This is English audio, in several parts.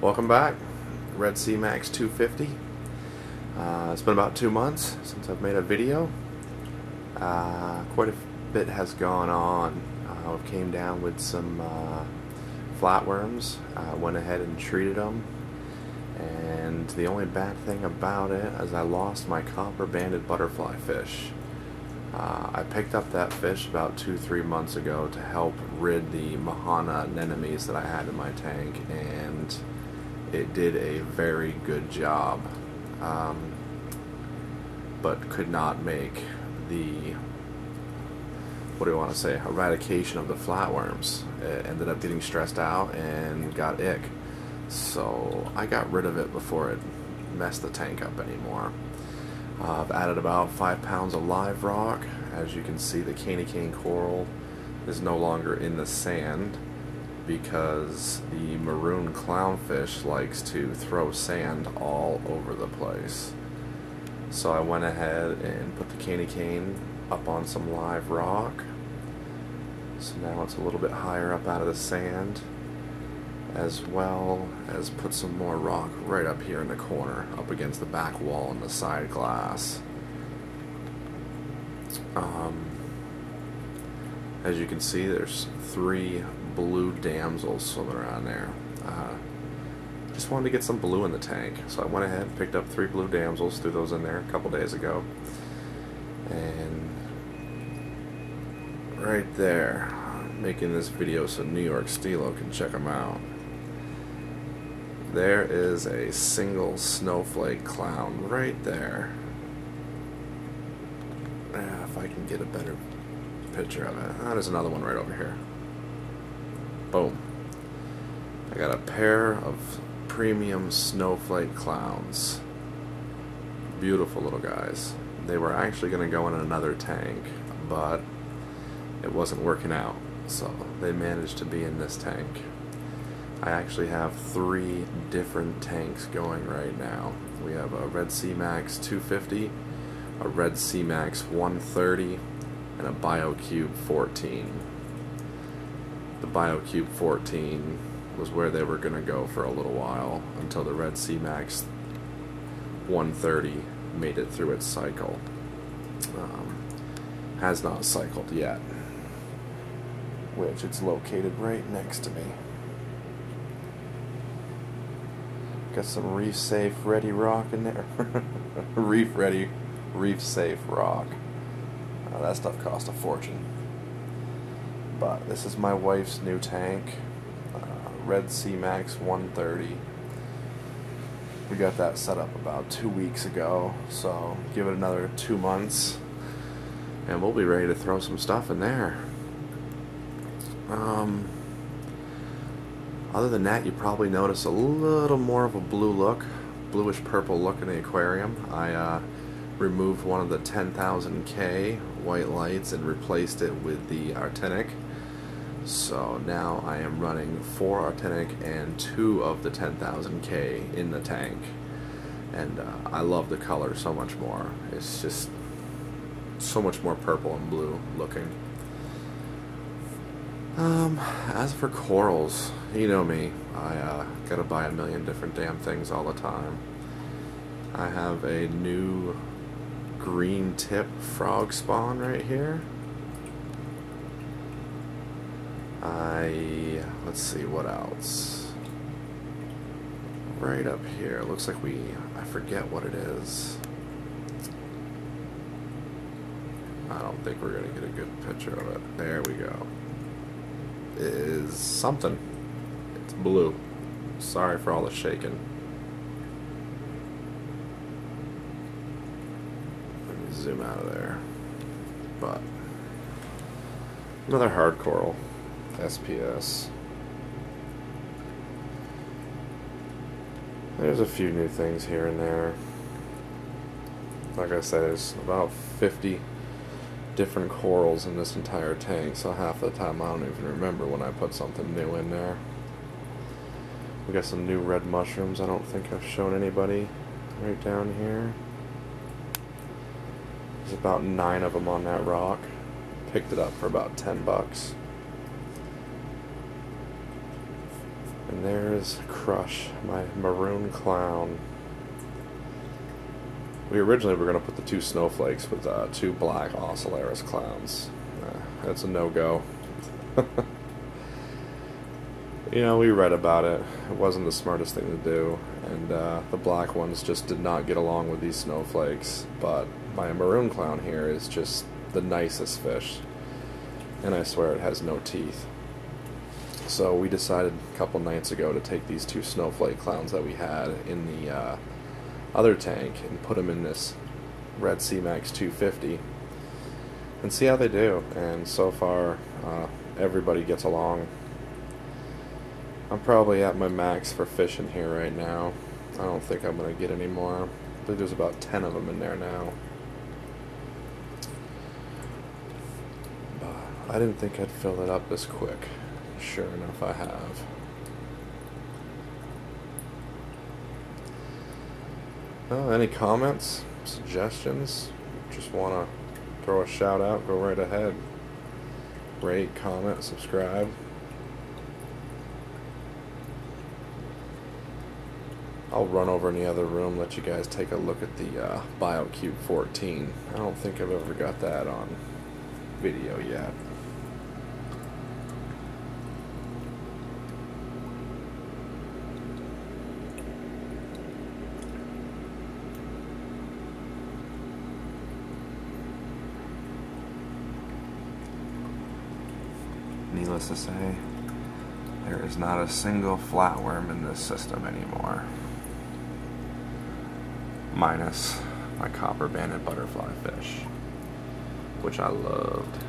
Welcome back, Red Sea Max 250. Uh, it's been about two months since I've made a video. Uh, quite a bit has gone on. Uh, I came down with some uh, flatworms, I went ahead and treated them, and the only bad thing about it is I lost my copper banded butterfly fish. Uh, I picked up that fish about two, three months ago to help rid the Majano anemones that I had in my tank, and it did a very good job. Um, but could not make the what do I want to say eradication of the flatworms. It ended up getting stressed out and got ick. So I got rid of it before it messed the tank up anymore. Uh, I've added about five pounds of live rock. As you can see, the candy cane coral is no longer in the sand because the maroon clownfish likes to throw sand all over the place. So I went ahead and put the candy cane up on some live rock. So now it's a little bit higher up out of the sand as well as put some more rock right up here in the corner up against the back wall and the side glass. Um, as you can see there's three blue damsels swimming around there. Uh, just wanted to get some blue in the tank so I went ahead and picked up three blue damsels threw those in there a couple days ago and right there making this video so New York Stilo can check them out there is a single snowflake clown right there. Ah, if I can get a better picture of it. Ah, there's another one right over here. Boom. I got a pair of premium snowflake clowns. Beautiful little guys. They were actually going to go in another tank, but it wasn't working out. So they managed to be in this tank. I actually have three different tanks going right now. We have a Red Sea Max 250, a Red Sea Max 130, and a BioCube 14. The BioCube 14 was where they were going to go for a little while until the Red Sea Max 130 made it through its cycle. Um, has not cycled yet, which it's located right next to me. Got some reef safe ready rock in there. reef ready, reef safe rock. Uh, that stuff cost a fortune. But this is my wife's new tank, uh, Red Sea Max 130. We got that set up about two weeks ago, so give it another two months, and we'll be ready to throw some stuff in there. Um, other than that, you probably notice a little more of a blue look, bluish purple look in the aquarium. I uh, removed one of the 10,000K white lights and replaced it with the actinic. So now I am running four actinic and two of the 10,000K in the tank. And uh, I love the color so much more. It's just so much more purple and blue looking. Um, as for corals, you know me. I uh, gotta buy a million different damn things all the time. I have a new green tip frog spawn right here. I let's see what else. Right up here, looks like we I forget what it is. I don't think we're gonna get a good picture of it. There we go is something. It's blue. Sorry for all the shaking. Let me zoom out of there. But another hard coral. SPS. There's a few new things here and there. Like I said, there's about 50 different corals in this entire tank, so half the time I don't even remember when I put something new in there. We got some new red mushrooms I don't think I've shown anybody right down here. There's about nine of them on that rock. Picked it up for about 10 bucks. And there's Crush, my maroon clown. We originally were going to put the two snowflakes with uh, two black Ocellaris clowns. Uh, that's a no-go. you know, we read about it. It wasn't the smartest thing to do, and uh, the black ones just did not get along with these snowflakes. But my maroon clown here is just the nicest fish, and I swear it has no teeth. So we decided a couple nights ago to take these two snowflake clowns that we had in the uh, other tank and put them in this Red Sea Max 250 and see how they do. And so far, uh, everybody gets along. I'm probably at my max for fishing here right now. I don't think I'm going to get any more. I think there's about 10 of them in there now. But I didn't think I'd fill it up this quick. Sure enough, I have. Oh, any comments, suggestions? Just want to throw a shout out, go right ahead. Rate, comment, subscribe. I'll run over in the other room, let you guys take a look at the uh, BioCube 14. I don't think I've ever got that on video yet. To say, there is not a single flatworm in this system anymore. Minus my copper banded butterfly fish, which I loved.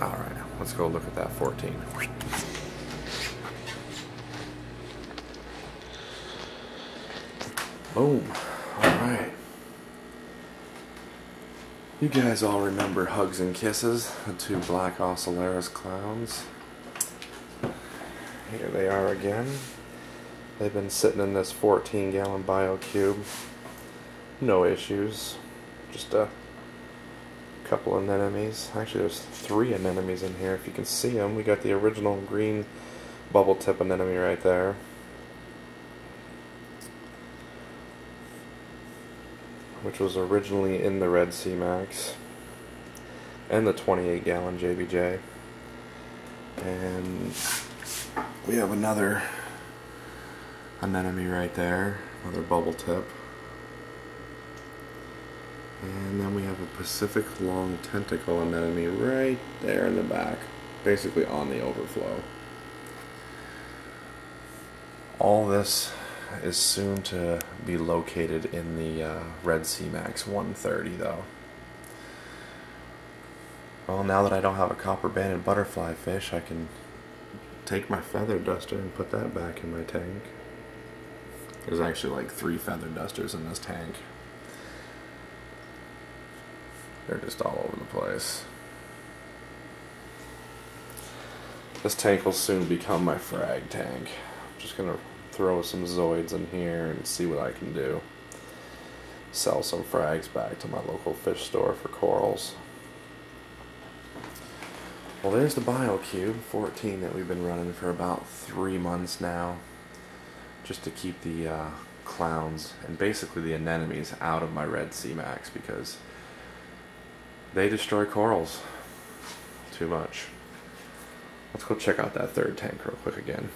Alright, let's go look at that 14. Boom. You guys all remember Hugs and Kisses, the two black Ocellaris clowns. Here they are again. They've been sitting in this 14 gallon BioCube. No issues. Just a couple anemones. Actually, there's three anemones in here if you can see them. We got the original green bubble tip anemone right there. Which was originally in the Red Sea Max, and the 28 gallon JBJ. And we have another anemone right there, another bubble tip. And then we have a Pacific long tentacle anemone right there in the back, basically on the overflow. All this is soon to be located in the uh, Red Sea Max 130 though. Well, now that I don't have a copper banded butterfly fish, I can take my feather duster and put that back in my tank. There's actually like three feather dusters in this tank. They're just all over the place. This tank will soon become my frag tank. I'm just gonna throw some Zoids in here and see what I can do. Sell some frags back to my local fish store for corals. Well, there's the BioCube 14 that we've been running for about three months now. Just to keep the uh, clowns and basically the anemones out of my Red Sea Max because they destroy corals too much. Let's go check out that third tank real quick again.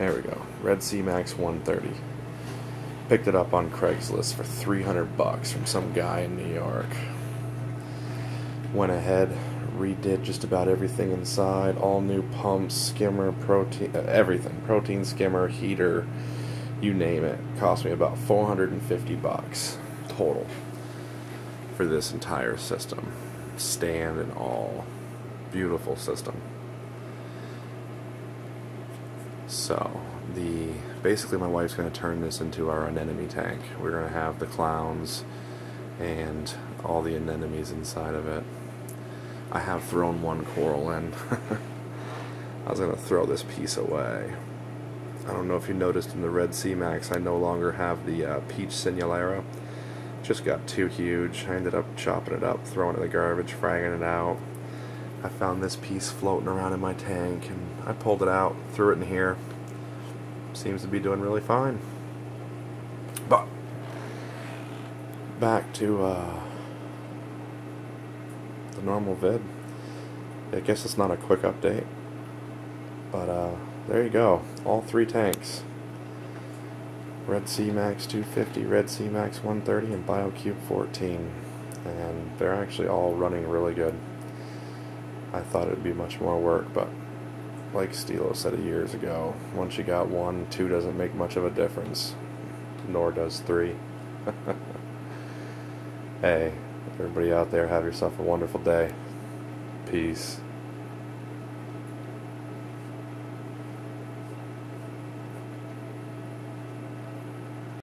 There we go. Red Sea Max 130. Picked it up on Craigslist for 300 bucks from some guy in New York. Went ahead, redid just about everything inside. All new pumps, skimmer, protein, uh, everything. Protein skimmer, heater, you name it. Cost me about 450 bucks total for this entire system. Stand and all. Beautiful system. So the basically my wife's going to turn this into our anemone tank. We're going to have the clowns and all the anemones inside of it. I have thrown one coral in. I was going to throw this piece away. I don't know if you noticed in the Red Sea Max, I no longer have the uh, Peach Sinularia. Just got too huge. I ended up chopping it up, throwing it in the garbage, fragging it out. I found this piece floating around in my tank, and I pulled it out, threw it in here. Seems to be doing really fine. But, back to uh, the normal vid. I guess it's not a quick update, but uh, there you go. All three tanks. Red Sea Max 250, Red Sea Max 130, and BioCube 14. And they're actually all running really good. I thought it would be much more work, but like Stilo said a years ago, once you got one, two doesn't make much of a difference. Nor does three. hey, everybody out there, have yourself a wonderful day. Peace.